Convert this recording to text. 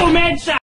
comienza!